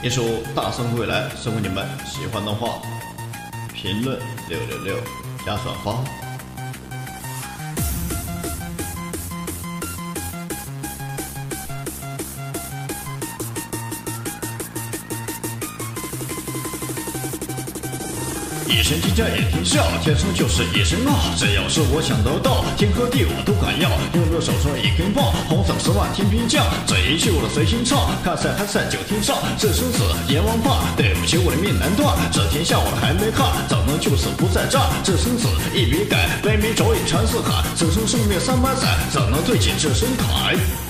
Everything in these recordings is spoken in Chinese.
一首《大圣归来》送给你们，喜欢的话评论六六六加转发。一声惊天也听笑，天生就是一身傲。只要是我想得到，天和地我都敢要。用右手抓一根棒，红天兵将。这一曲我随心唱，看赛还赛九天上。这生死阎王怕，对不起我的命难断。这天下我还没看，怎能就此不再战？这生死一笔改，悲鸣早已传四海。此生寿命三百载，怎能对起这身铠？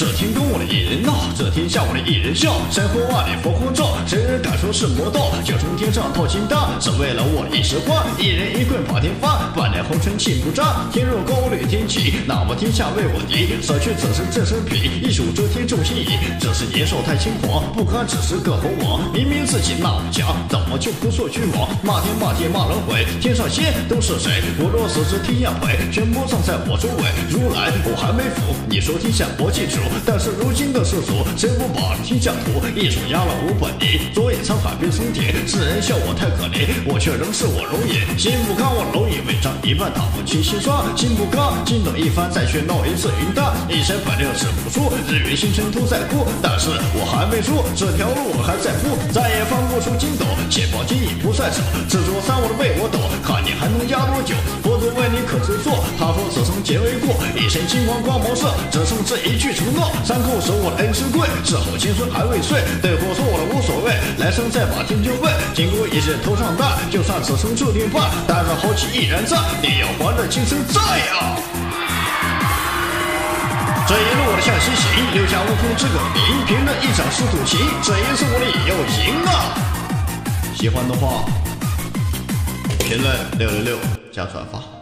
这天宫我的一人闹，这天下我的一人笑。山河万里佛光照，谁人敢说是魔道？就从天上掏金丹，只为了我一时欢。一人一棍把天翻，万年红尘气不沾。天若高虑天齐，那么天下为我敌。舍去此生这身皮，一手遮天众星移。只是年少太轻狂，不堪只是个猴王。明明自己那么强，怎么就不做虚妄？骂天骂地骂轮回，天上仙都是谁？我若死之天下毁，全部葬在我周围。如来我还没服，你说天下国记住。但是如今的世俗，谁不把天下图？一手压了五百年，左眼沧海变桑田。世人笑我太可怜，我却仍是我容颜。心不甘，我蝼蚁伪装，一半打不起心酸。心不甘，筋斗一番，再去闹一次云淡。一身本领使不出，日月星辰都在哭。但是我还没输，这条路我还在铺，再也放不出筋斗。且保金已不算手，这座山我的背我抖，看你还能压多久？佛祖问你可知错？他说此生皆为过，一身金光光芒射，只剩这一句承诺。三叩首，我恩师跪，事后青春还未碎。对或错，我的无所谓，来生再把天就问。金箍一世头上戴，就算此生注定败，但是豪气依然在，你要还的今生债呀！这一路我的向西行，留下悟空这个名，凭着一场师徒情，这一次我的也要赢啊！喜欢的话，评论六六六加转发。